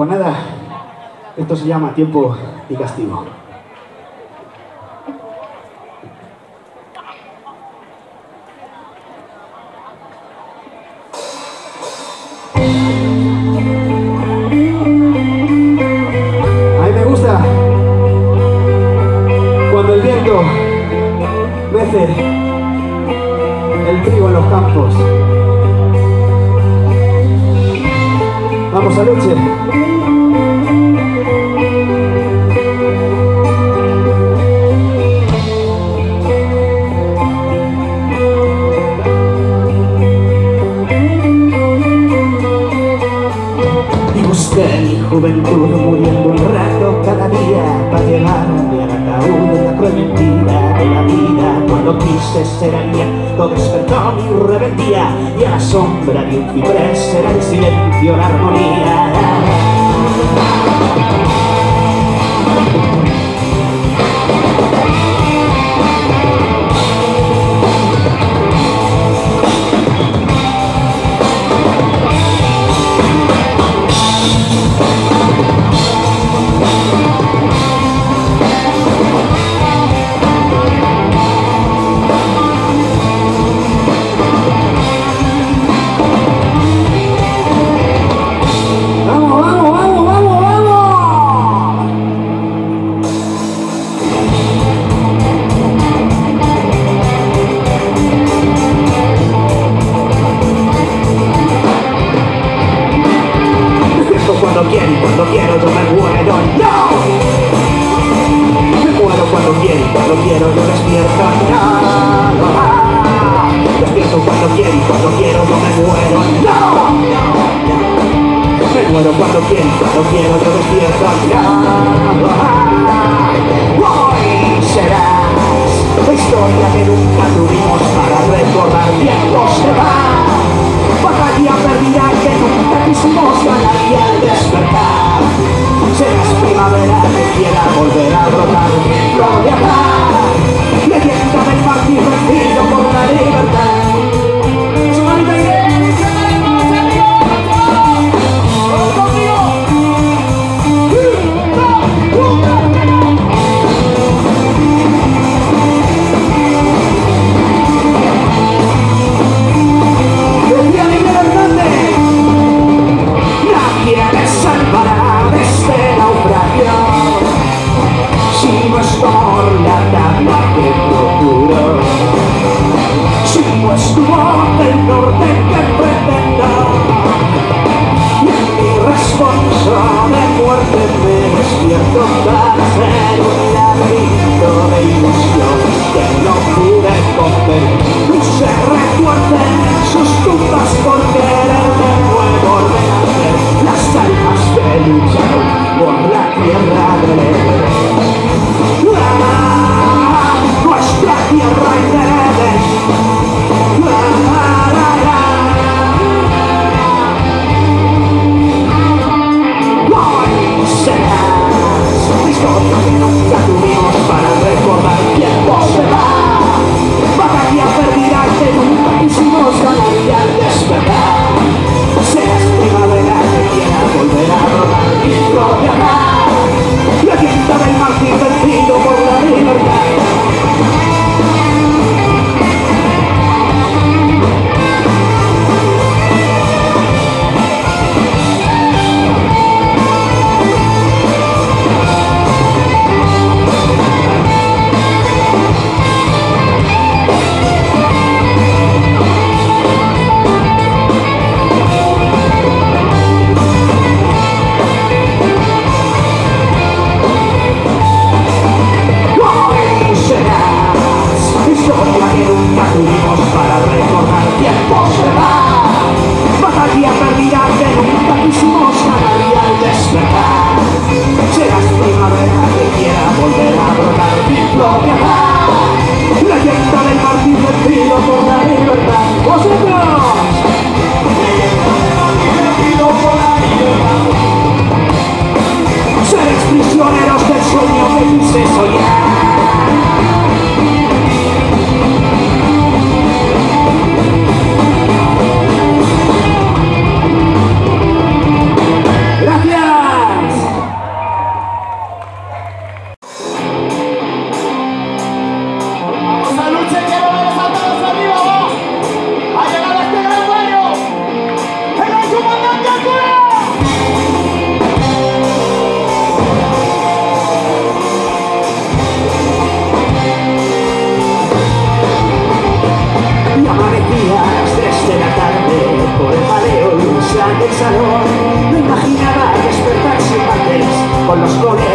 Pues nada, esto se llama tiempo y castigo. A mí me gusta cuando el viento mece el trigo en los campos. Vamos a luchar. juventud muriendo un rato cada día para llevarme al ataúd la cruel mentira de la vida. Cuando quise ser todo despertó mi rebeldía y a la sombra de un ciprés era el silencio la armonía. cuando quiero tomar Oh, yeah. Amém. Con los colegas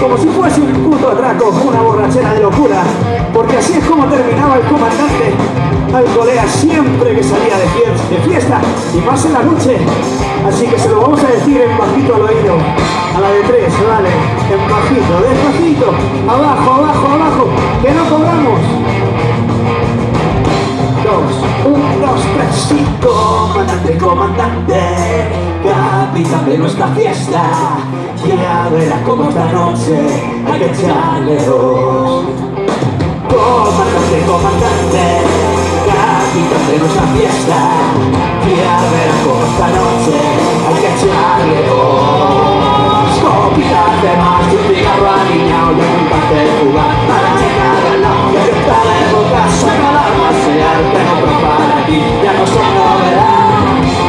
como si fuese un puto atraco, una borrachera de locura, porque así es como terminaba el comandante Alcolea siempre que salía de fiesta, y más en la noche. Así que se lo vamos a decir en bajito al oído. A la de tres, vale. En bajito, despacito. Abajo, abajo, abajo. Que no cobramos. dos, un, dos, tres y comandante, comandante, capitán de nuestra fiesta. Ya verá cómo esta noche hay que echarle dos. Comandante, comandante, capitán de nuestra fiesta. Ya verá cómo esta noche hay que echarle dos. Copitas de más un cigarro alineado y un pastel Cuba para llegar tutta l'epoca sono l'arma se hai il tempo a fare di piano sono verano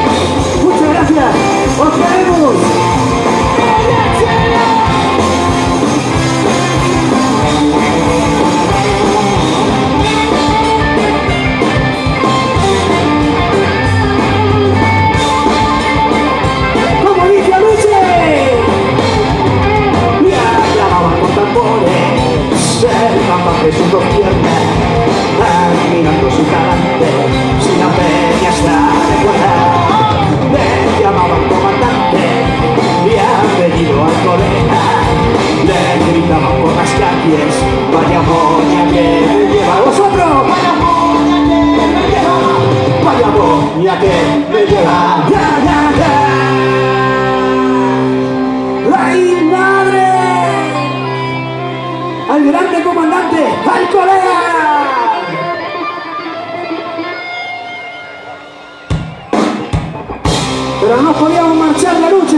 no podíamos marchar la noche.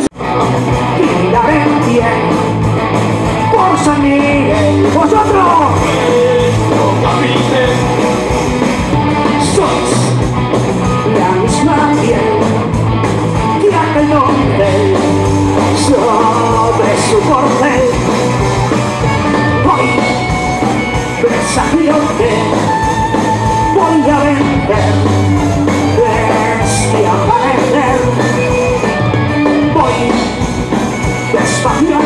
Brindaré en pie por San Miguel. Vosotros sois la misma piel que aquel hombre sobre su corcel. Hoy desafío que voy a vencer 绑一点